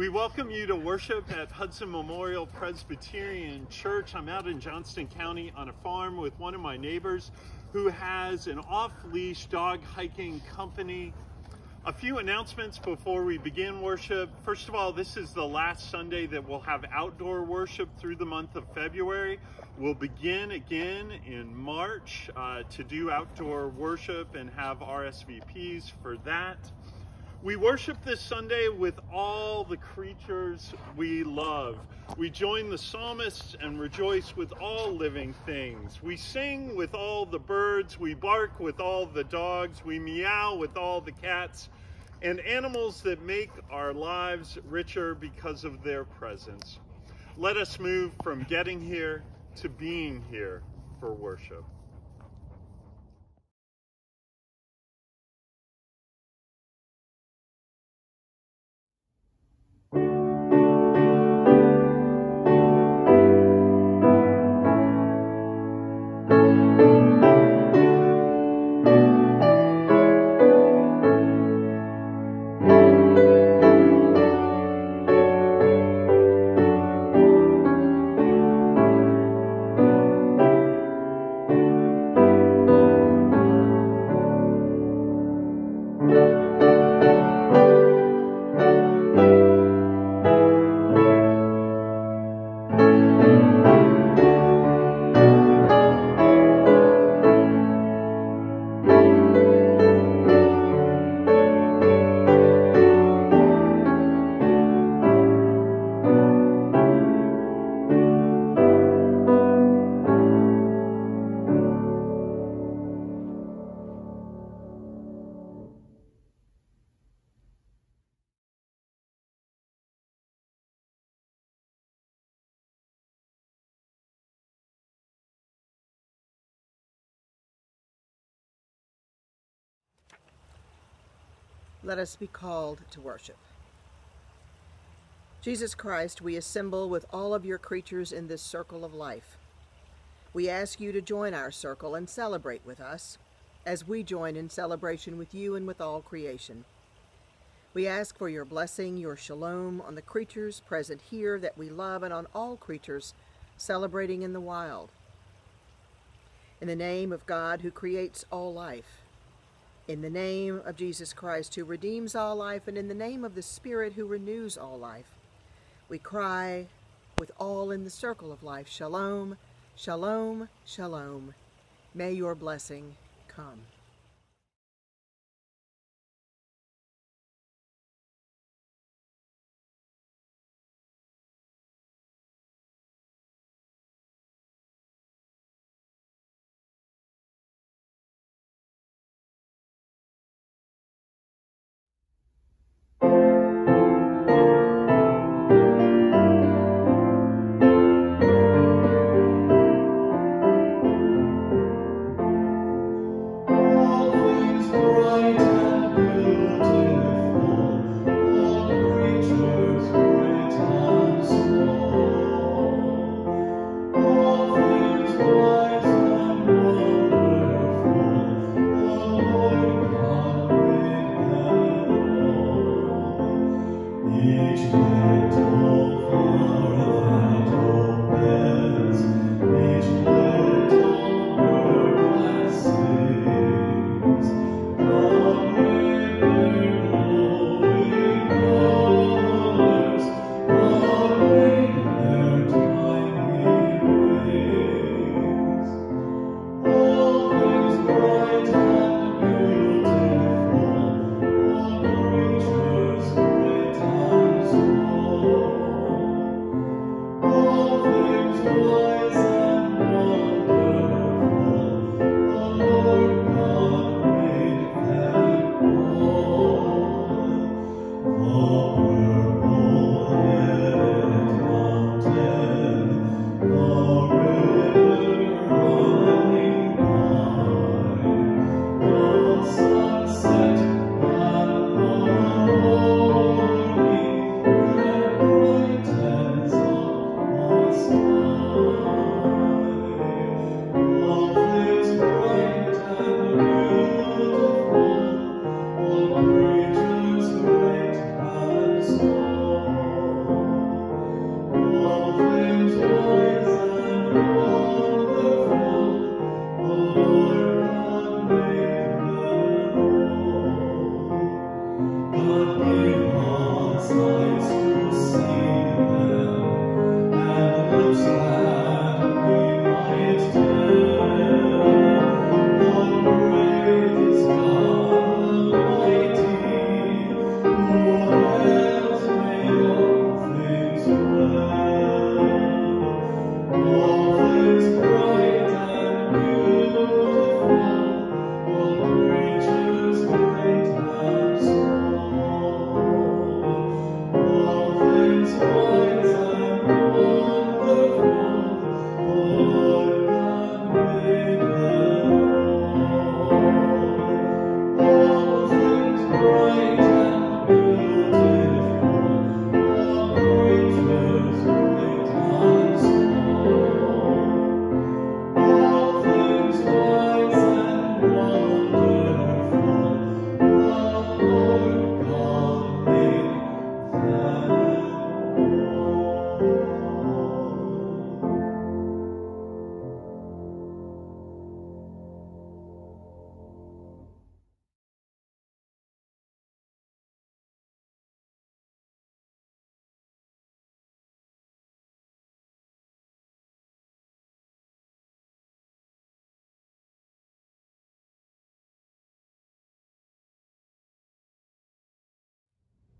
We welcome you to worship at Hudson Memorial Presbyterian Church. I'm out in Johnston County on a farm with one of my neighbors who has an off leash dog hiking company. A few announcements before we begin worship. First of all, this is the last Sunday that we'll have outdoor worship through the month of February. We'll begin again in March uh, to do outdoor worship and have RSVPs for that. We worship this Sunday with all the creatures we love. We join the psalmists and rejoice with all living things. We sing with all the birds. We bark with all the dogs. We meow with all the cats and animals that make our lives richer because of their presence. Let us move from getting here to being here for worship. Let us be called to worship. Jesus Christ, we assemble with all of your creatures in this circle of life. We ask you to join our circle and celebrate with us as we join in celebration with you and with all creation. We ask for your blessing, your shalom on the creatures present here that we love and on all creatures celebrating in the wild. In the name of God who creates all life, in the name of Jesus Christ, who redeems all life, and in the name of the Spirit, who renews all life, we cry with all in the circle of life Shalom, Shalom, Shalom. May your blessing come.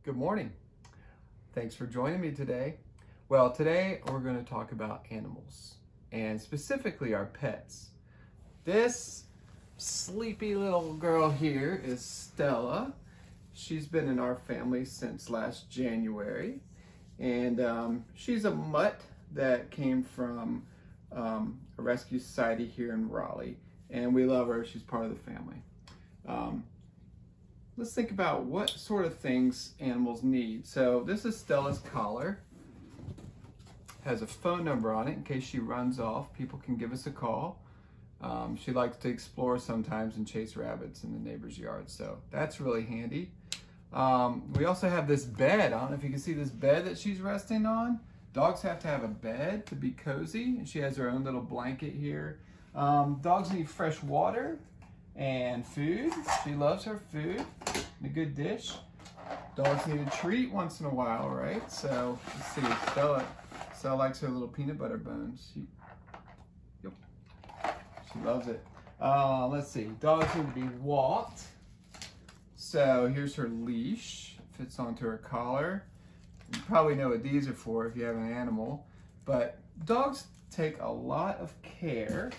Good morning. Thanks for joining me today. Well, today we're going to talk about animals and specifically our pets. This sleepy little girl here is Stella. She's been in our family since last January and um, she's a mutt that came from um, a rescue society here in Raleigh and we love her. She's part of the family. Um, let's think about what sort of things animals need. So this is Stella's collar. Has a phone number on it in case she runs off. People can give us a call. Um, she likes to explore sometimes and chase rabbits in the neighbor's yard. So that's really handy. Um, we also have this bed. I don't know if you can see this bed that she's resting on. Dogs have to have a bed to be cozy. And she has her own little blanket here. Um, dogs need fresh water and food. She loves her food a good dish. Dogs need a treat once in a while, right? So let's see. Stella, Stella likes her little peanut butter bones. She, yep, she loves it. Uh, let's see. Dogs need to be walked. So here's her leash. Fits onto her collar. You probably know what these are for if you have an animal. But dogs take a lot of care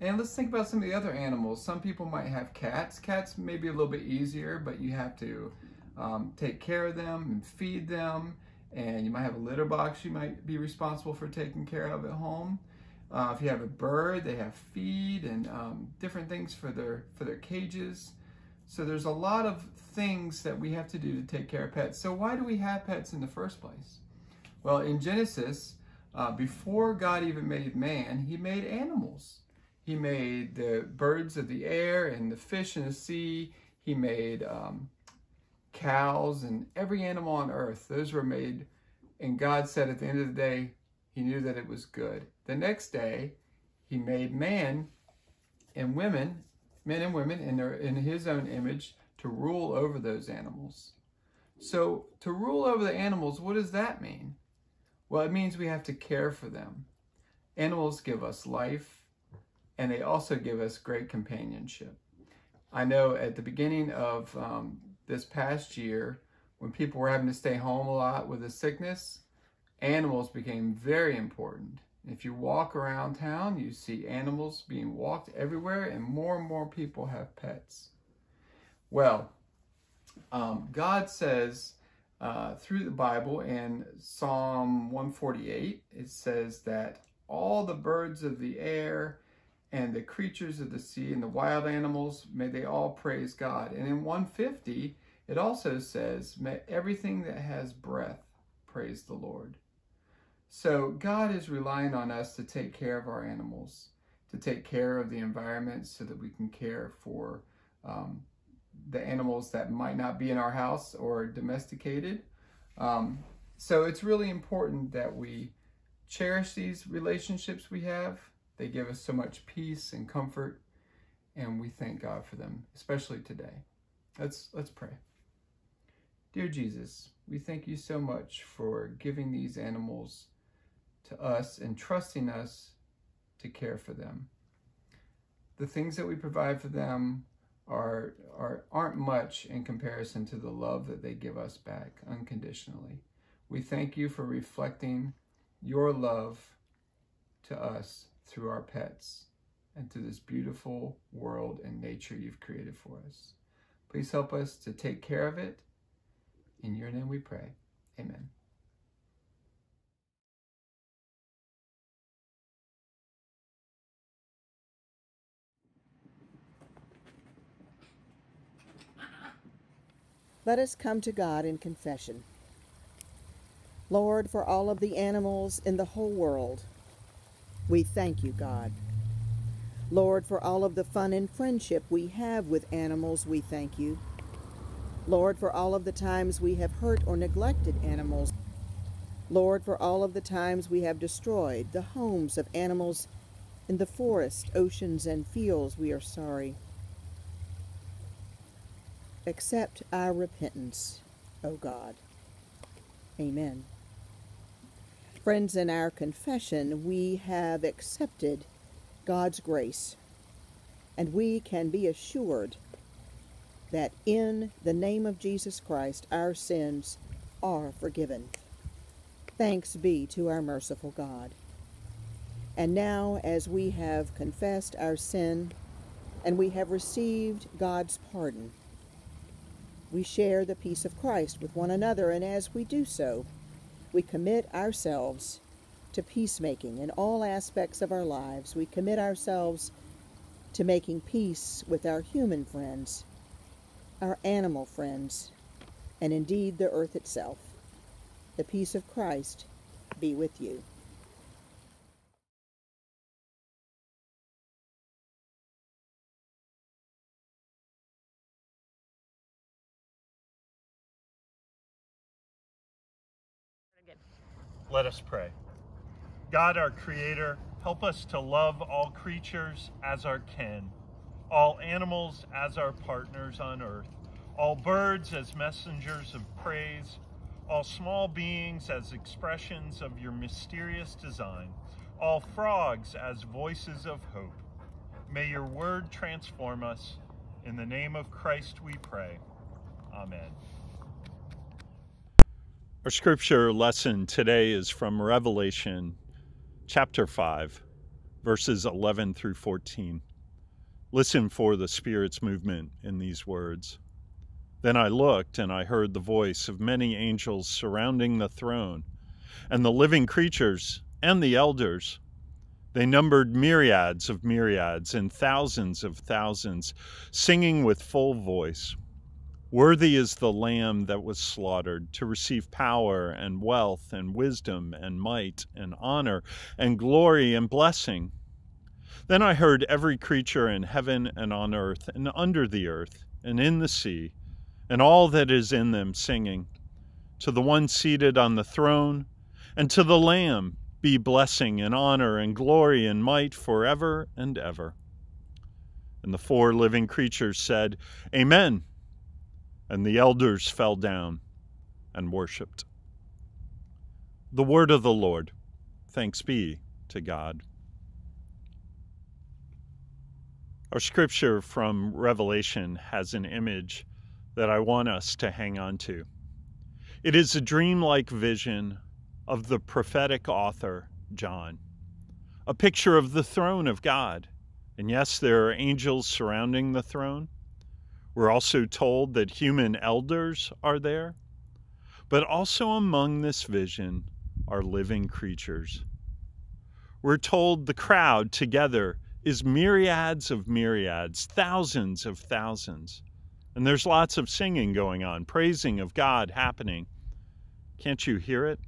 and let's think about some of the other animals. Some people might have cats. Cats may be a little bit easier, but you have to um, take care of them and feed them. And you might have a litter box you might be responsible for taking care of at home. Uh, if you have a bird, they have feed and um, different things for their for their cages. So there's a lot of things that we have to do to take care of pets. So why do we have pets in the first place? Well, in Genesis, uh, before God even made man, he made animals. He made the birds of the air and the fish in the sea. He made um, cows and every animal on earth. Those were made. And God said at the end of the day, he knew that it was good. The next day, he made man and women, men and women in, their, in his own image to rule over those animals. So to rule over the animals, what does that mean? Well, it means we have to care for them. Animals give us life, and they also give us great companionship. I know at the beginning of um, this past year, when people were having to stay home a lot with a sickness, animals became very important. If you walk around town, you see animals being walked everywhere, and more and more people have pets. Well, um, God says uh, through the Bible in Psalm 148, it says that all the birds of the air and the creatures of the sea and the wild animals, may they all praise God. And in 150, it also says, may everything that has breath praise the Lord. So God is relying on us to take care of our animals, to take care of the environment so that we can care for um, the animals that might not be in our house or domesticated. Um, so it's really important that we cherish these relationships we have. They give us so much peace and comfort, and we thank God for them, especially today. Let's let's pray. Dear Jesus, we thank you so much for giving these animals to us and trusting us to care for them. The things that we provide for them are, are aren't much in comparison to the love that they give us back unconditionally. We thank you for reflecting your love to us through our pets and to this beautiful world and nature you've created for us. Please help us to take care of it. In your name we pray. Amen. Let us come to God in confession. Lord, for all of the animals in the whole world, we thank you, God. Lord, for all of the fun and friendship we have with animals, we thank you. Lord, for all of the times we have hurt or neglected animals. Lord, for all of the times we have destroyed the homes of animals in the forest, oceans, and fields, we are sorry. Accept our repentance, O God. Amen. Friends, in our confession, we have accepted God's grace, and we can be assured that in the name of Jesus Christ, our sins are forgiven. Thanks be to our merciful God. And now, as we have confessed our sin and we have received God's pardon, we share the peace of Christ with one another, and as we do so, we commit ourselves to peacemaking in all aspects of our lives. We commit ourselves to making peace with our human friends, our animal friends, and indeed the earth itself. The peace of Christ be with you. Let us pray. God, our Creator, help us to love all creatures as our kin, all animals as our partners on earth, all birds as messengers of praise, all small beings as expressions of your mysterious design, all frogs as voices of hope. May your word transform us. In the name of Christ we pray. Amen. Our scripture lesson today is from Revelation chapter 5, verses 11 through 14. Listen for the Spirit's movement in these words. Then I looked, and I heard the voice of many angels surrounding the throne, and the living creatures and the elders. They numbered myriads of myriads and thousands of thousands, singing with full voice. Worthy is the Lamb that was slaughtered to receive power and wealth and wisdom and might and honor and glory and blessing. Then I heard every creature in heaven and on earth and under the earth and in the sea and all that is in them singing, To the one seated on the throne and to the Lamb be blessing and honor and glory and might forever and ever. And the four living creatures said, Amen. And the elders fell down and worshipped. The word of the Lord. Thanks be to God. Our scripture from Revelation has an image that I want us to hang on to. It is a dreamlike vision of the prophetic author, John, a picture of the throne of God. And yes, there are angels surrounding the throne, we're also told that human elders are there, but also among this vision are living creatures. We're told the crowd together is myriads of myriads, thousands of thousands. And there's lots of singing going on, praising of God happening. Can't you hear it?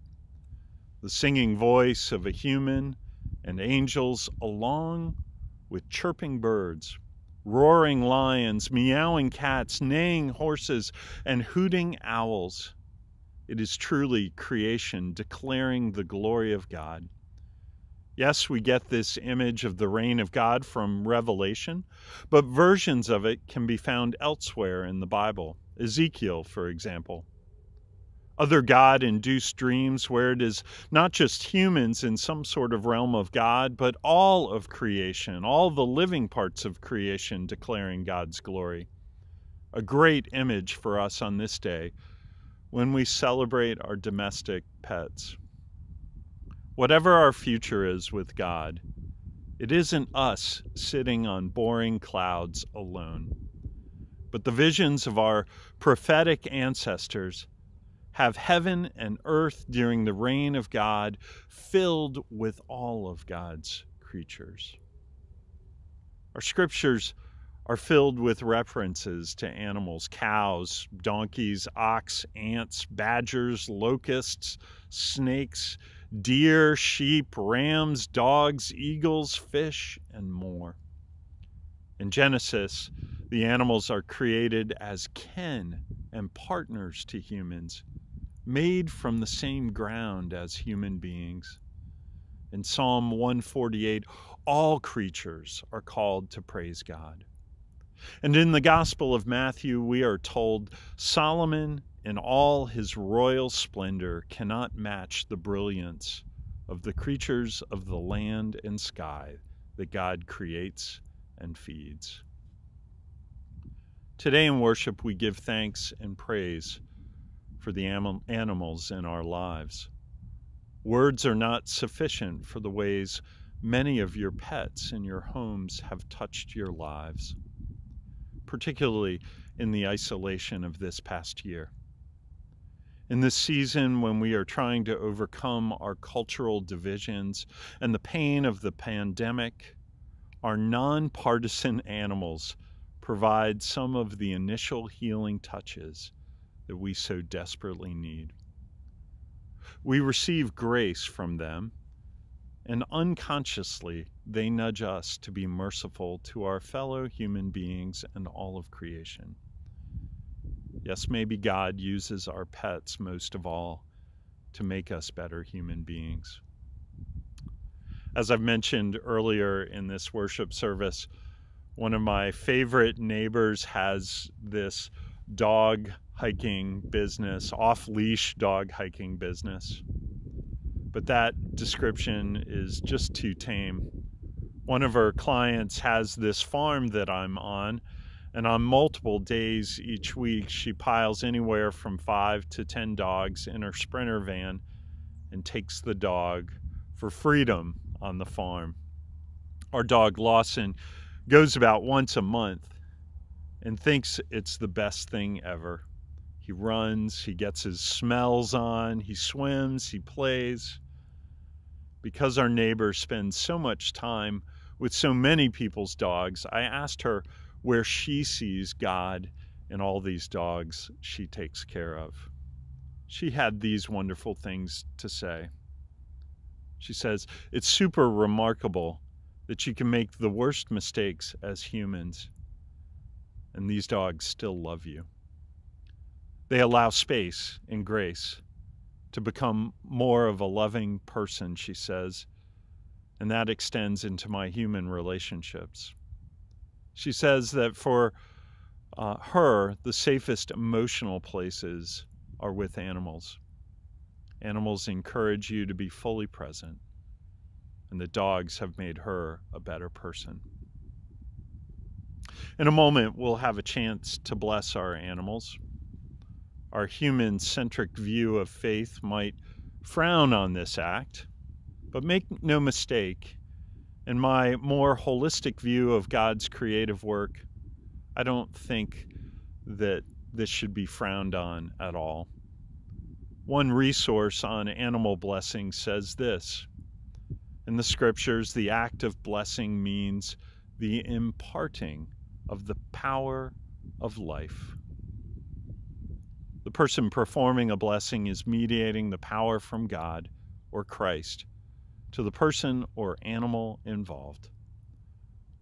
The singing voice of a human and angels along with chirping birds roaring lions, meowing cats, neighing horses, and hooting owls. It is truly creation declaring the glory of God. Yes, we get this image of the reign of God from Revelation, but versions of it can be found elsewhere in the Bible. Ezekiel, for example. Other God induced dreams where it is not just humans in some sort of realm of God, but all of creation, all the living parts of creation declaring God's glory. A great image for us on this day when we celebrate our domestic pets. Whatever our future is with God, it isn't us sitting on boring clouds alone, but the visions of our prophetic ancestors have heaven and earth during the reign of God filled with all of God's creatures. Our scriptures are filled with references to animals cows, donkeys, ox, ants, badgers, locusts, snakes, deer, sheep, rams, dogs, eagles, fish, and more. In Genesis, the animals are created as kin and partners to humans, made from the same ground as human beings. In Psalm 148, all creatures are called to praise God. And in the Gospel of Matthew, we are told Solomon in all his royal splendor cannot match the brilliance of the creatures of the land and sky that God creates and feeds. Today in worship, we give thanks and praise for the animals in our lives. Words are not sufficient for the ways many of your pets in your homes have touched your lives, particularly in the isolation of this past year. In this season, when we are trying to overcome our cultural divisions and the pain of the pandemic, our nonpartisan animals provide some of the initial healing touches that we so desperately need. We receive grace from them, and unconsciously they nudge us to be merciful to our fellow human beings and all of creation. Yes, maybe God uses our pets most of all to make us better human beings. As I've mentioned earlier in this worship service, one of my favorite neighbors has this dog hiking business, off leash dog hiking business. But that description is just too tame. One of her clients has this farm that I'm on and on multiple days each week, she piles anywhere from five to 10 dogs in her sprinter van and takes the dog for freedom on the farm. Our dog Lawson goes about once a month and thinks it's the best thing ever. He runs, he gets his smells on, he swims, he plays. Because our neighbor spends so much time with so many people's dogs, I asked her where she sees God in all these dogs she takes care of. She had these wonderful things to say. She says, It's super remarkable that you can make the worst mistakes as humans, and these dogs still love you. They allow space and grace to become more of a loving person, she says, and that extends into my human relationships. She says that for uh, her, the safest emotional places are with animals. Animals encourage you to be fully present, and the dogs have made her a better person. In a moment, we'll have a chance to bless our animals. Our human centric view of faith might frown on this act, but make no mistake, in my more holistic view of God's creative work, I don't think that this should be frowned on at all. One resource on animal blessing says this In the scriptures, the act of blessing means the imparting of the power of life. The person performing a blessing is mediating the power from God or Christ to the person or animal involved.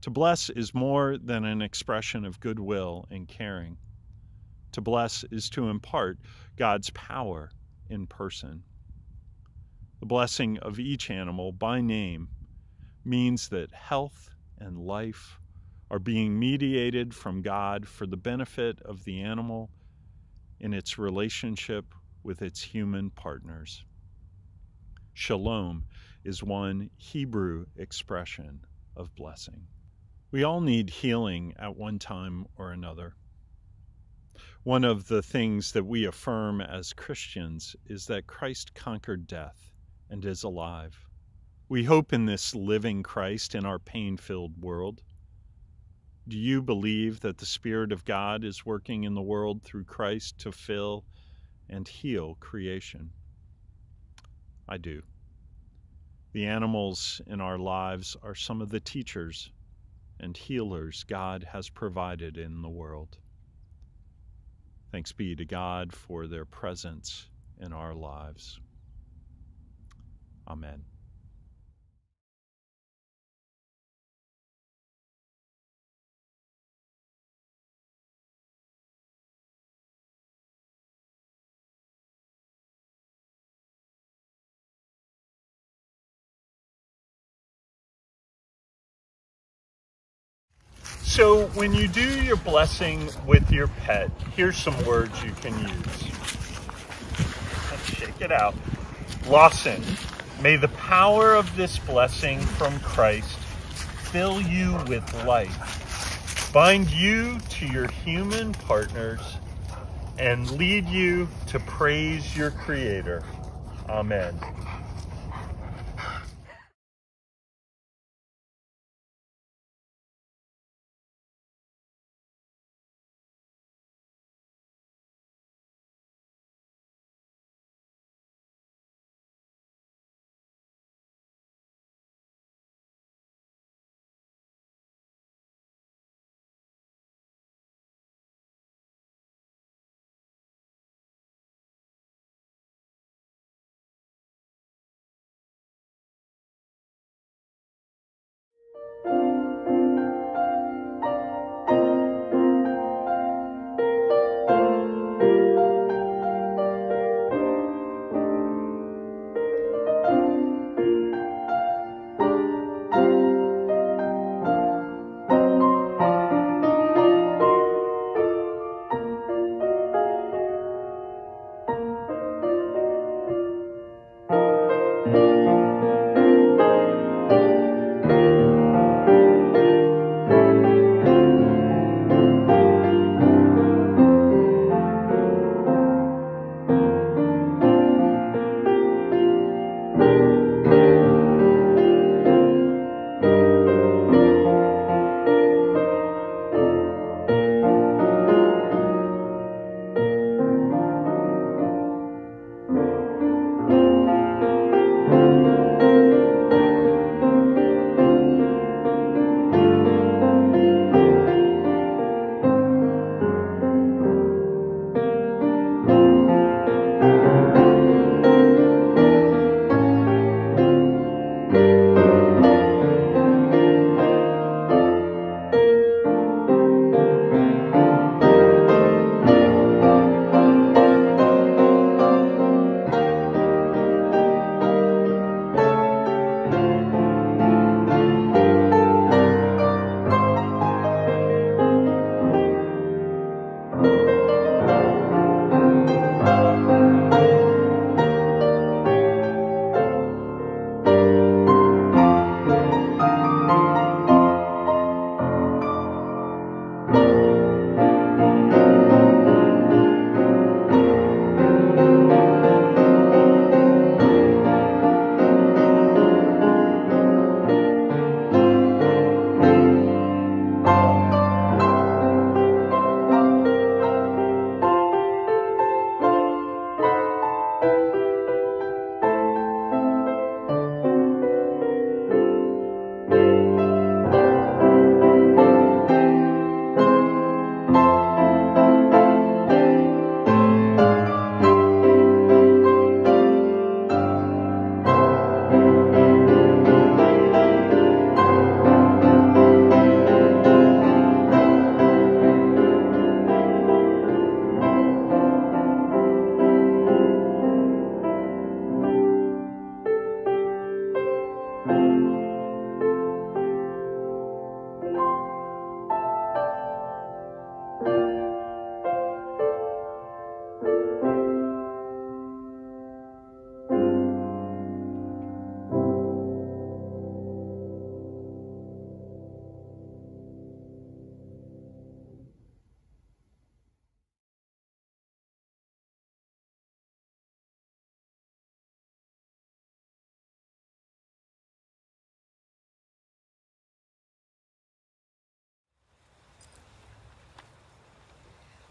To bless is more than an expression of goodwill and caring. To bless is to impart God's power in person. The blessing of each animal by name means that health and life are being mediated from God for the benefit of the animal in its relationship with its human partners. Shalom is one Hebrew expression of blessing. We all need healing at one time or another. One of the things that we affirm as Christians is that Christ conquered death and is alive. We hope in this living Christ in our pain filled world. Do you believe that the Spirit of God is working in the world through Christ to fill and heal creation? I do. The animals in our lives are some of the teachers and healers God has provided in the world. Thanks be to God for their presence in our lives. Amen. So, when you do your blessing with your pet, here's some words you can use. Let's shake it out. Lawson, may the power of this blessing from Christ fill you with life, bind you to your human partners, and lead you to praise your Creator. Amen.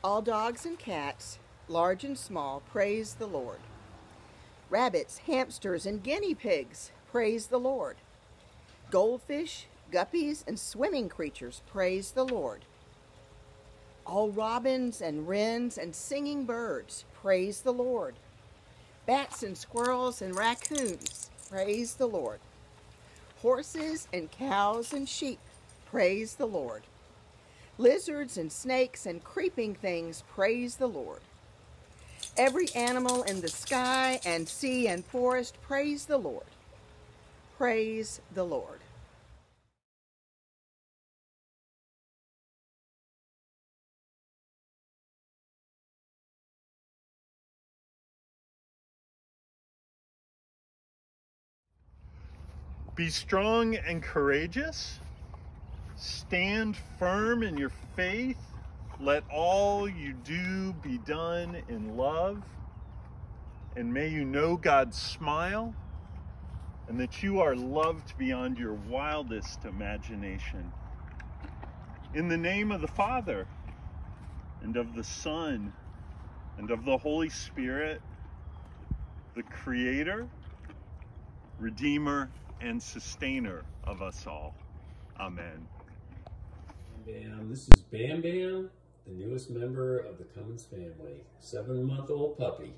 All dogs and cats, large and small, praise the Lord. Rabbits, hamsters, and guinea pigs, praise the Lord. Goldfish, guppies, and swimming creatures, praise the Lord. All robins and wrens and singing birds, praise the Lord. Bats and squirrels and raccoons, praise the Lord. Horses and cows and sheep, praise the Lord. Lizards and snakes and creeping things, praise the Lord. Every animal in the sky and sea and forest, praise the Lord. Praise the Lord. Be strong and courageous. Stand firm in your faith. Let all you do be done in love. And may you know God's smile and that you are loved beyond your wildest imagination. In the name of the Father and of the Son and of the Holy Spirit, the Creator, Redeemer, and sustainer of us all. Amen. Bam, this is Bam Bam, the newest member of the Cummins family, seven month old puppy.